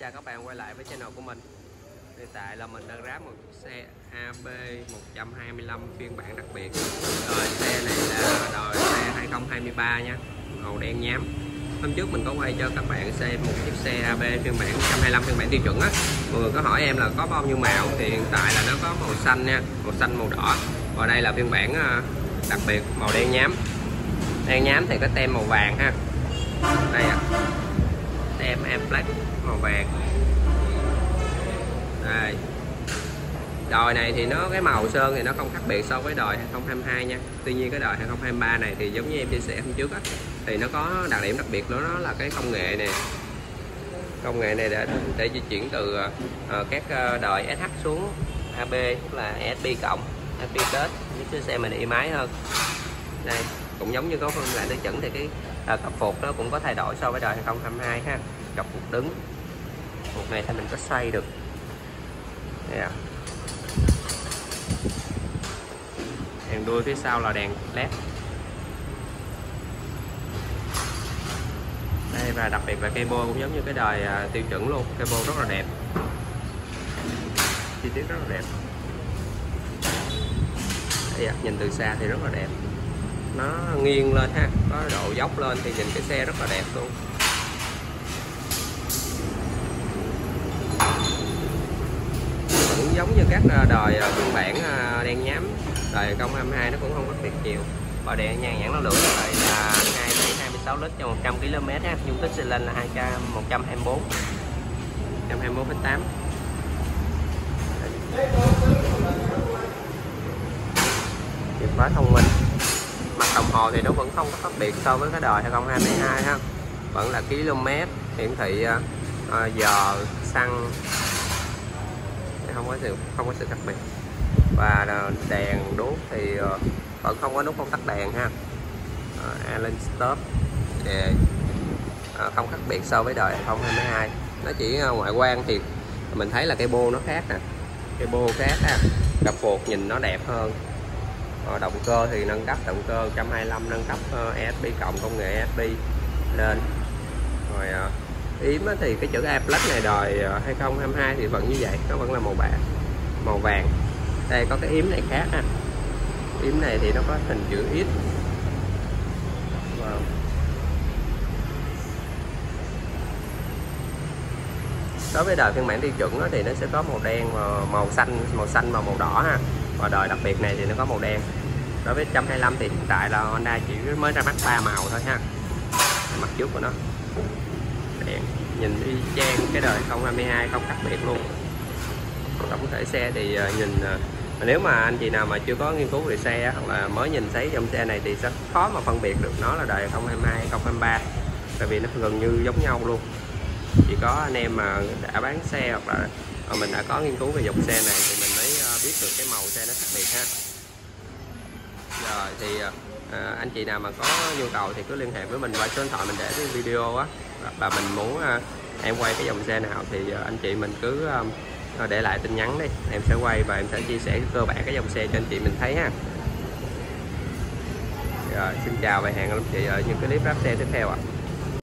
chào các bạn quay lại với channel của mình. Hiện tại là mình đang ráp một chiếc xe AB 125 phiên bản đặc biệt. Rồi, xe này là đời xe 2023 nha, Màu đen nhám. Hôm trước mình có quay cho các bạn xem một chiếc xe AB phiên bản 125 phiên bản tiêu chuẩn á. Mọi người có hỏi em là có bao nhiêu màu, Thì hiện tại là nó có màu xanh nha, Màu xanh, màu đỏ. Và đây là phiên bản ờ, đặc biệt, màu đen nhám. Đen nhám thì có tem màu vàng ha. Đây à tem em black màu vàng. Đây. Đòi này thì nó cái màu sơn thì nó không khác biệt so với đòi 2022 nha. Tuy nhiên cái đòi 2023 này thì giống như em chia sẻ hôm trước á thì nó có đặc điểm đặc biệt của nó là cái công nghệ này. Công nghệ này để để di chuyển từ uh, các uh, đòi SH xuống AB tức là SB cộng SB kết giúp cho xe mình đi máy hơn. Đây cũng giống như có phân loại tiêu chuẩn thì cái à, cặp phục nó cũng có thay đổi so với đời 2022 ha. Cặp phục đứng. Phục này thì mình có xoay được. Yeah. đèn đuôi phía sau là đèn led. Đây và đặc biệt là cây bô cũng giống như cái đời à, tiêu chuẩn luôn. Cây bô rất là đẹp. Chi tiết rất là đẹp. Đây, à, nhìn từ xa thì rất là đẹp nghiêng lên ha. Có độ dốc lên thì nhìn cái xe rất là đẹp luôn. Cũng giống như các à, đời phiên bản đèn đen nhám. Đời công 22 nó cũng không có biệt nhiều. Và đèn nhàn nhãn nó lượng là 2,26 lít cho 100 km ha. Dung tích xi lên là 2k 124 121,8 chìa khóa thông minh đồng hồ thì nó vẫn không có khác biệt so với cái đời 2022 ha. Vẫn là km hiển thị uh, giờ xăng. Không có sự không có sự khác biệt. Và à, đèn đốt thì uh, vẫn không có nút công tắc đèn ha. Uh, Allen stop để uh, không khác biệt so với đời 2022 nó chỉ uh, ngoại quan thì mình thấy là cái bô nó khác nè. Cái bô khác ha. Cặp phuộc nhìn nó đẹp hơn. Ờ, động cơ thì nâng cấp, động cơ 125 nâng cấp ờ, ESP cộng công nghệ ESP lên. Rồi ờ, yếm thì cái chữ A Plus này đời 2022 thì vẫn như vậy, nó vẫn là màu bạc, màu vàng. Đây, có cái yếm này khác ha. Yếm này thì nó có hình chữ X. Wow. đối với đời phiên bản tiêu chuẩn thì nó sẽ có màu đen và màu xanh màu xanh và màu đỏ ha và đời đặc biệt này thì nó có màu đen. Đối với 125 thì hiện tại là Honda chỉ mới ra mắt ba màu thôi ha. Mặt trước của nó. Đèn. Nhìn y chang cái đời 022 không khác biệt luôn. Tổng thể xe thì à, nhìn à, nếu mà anh chị nào mà chưa có nghiên cứu về xe hoặc là mới nhìn thấy dòng xe này thì sẽ khó mà phân biệt được nó là đời 022 023 tại vì nó gần như giống nhau luôn. Chỉ có anh em mà đã bán xe hoặc là à, mình đã có nghiên cứu về dòng xe này thì mình biết được cái màu xe nó khác biệt ha. Rồi thì à, à, anh chị nào mà có nhu cầu thì cứ liên hệ với mình qua số điện thoại mình để cái video á. Và mình muốn à, em quay cái dòng xe nào thì à, anh chị mình cứ à, à, để lại tin nhắn đi. Em sẽ quay và em sẽ chia sẻ cơ bản cái dòng xe cho anh chị mình thấy ha. Rồi xin chào và hẹn gặp chị ở những clip ráp xe tiếp theo ạ. à.